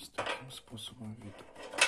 с таким способом вида.